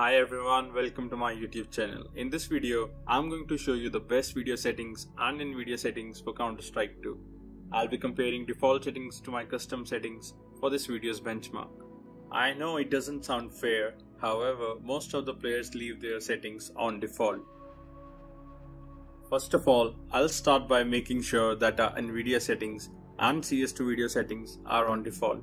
Hi everyone, welcome to my YouTube channel. In this video, I'm going to show you the best video settings and NVIDIA settings for Counter-Strike 2. I'll be comparing default settings to my custom settings for this video's benchmark. I know it doesn't sound fair, however, most of the players leave their settings on default. First of all, I'll start by making sure that our NVIDIA settings and CS2 video settings are on default.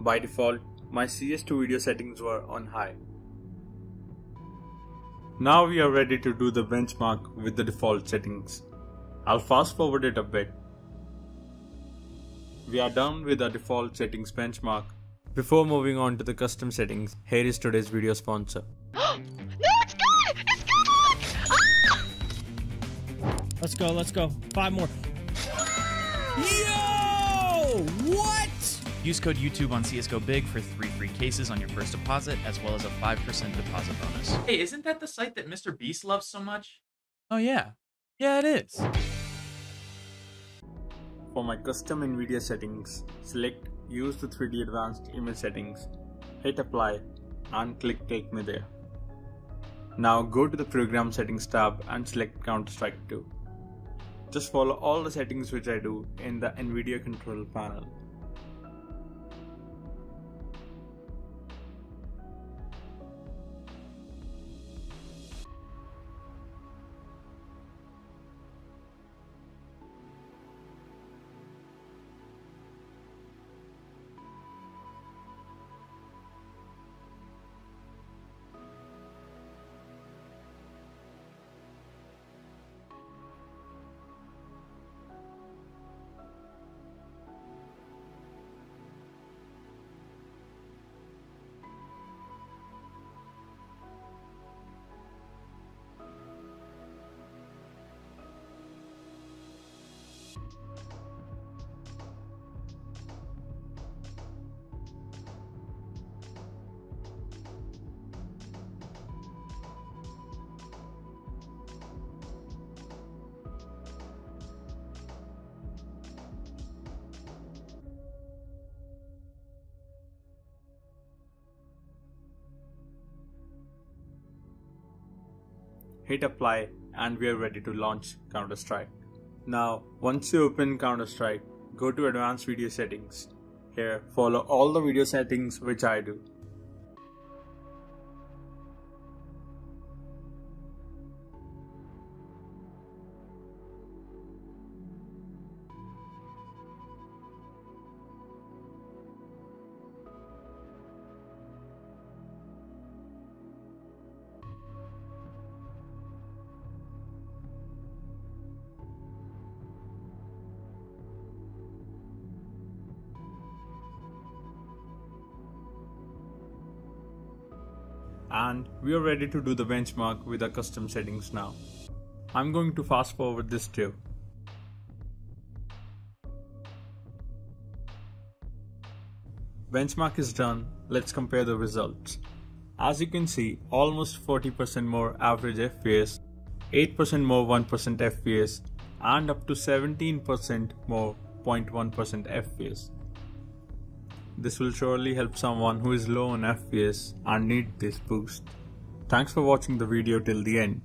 By default, my CS2 video settings were on high. Now we are ready to do the benchmark with the default settings. I'll fast forward it a bit. We are done with our default settings benchmark. Before moving on to the custom settings, here is today's video sponsor. no, it's gone! It's gone! Ah! Let's go, let's go. Five more. Yo! What? Use code YouTube on CSGO Big for three free cases on your first deposit, as well as a 5% deposit bonus. Hey, isn't that the site that Mr. Beast loves so much? Oh, yeah. Yeah, it is. For my custom NVIDIA settings, select Use the 3D Advanced Image Settings, hit Apply, and click Take Me There. Now go to the Program Settings tab and select Counter-Strike 2. Just follow all the settings which I do in the NVIDIA control panel. Hit apply and we are ready to launch Counter-Strike. Now, once you open Counter-Strike, go to advanced video settings. Here, follow all the video settings which I do. And we are ready to do the benchmark with our custom settings now. I'm going to fast forward this too. Benchmark is done, let's compare the results. As you can see, almost 40% more average FPS, 8% more 1% FPS, and up to 17% more 0.1% FPS. This will surely help someone who is low on FPS and need this boost. Thanks for watching the video till the end.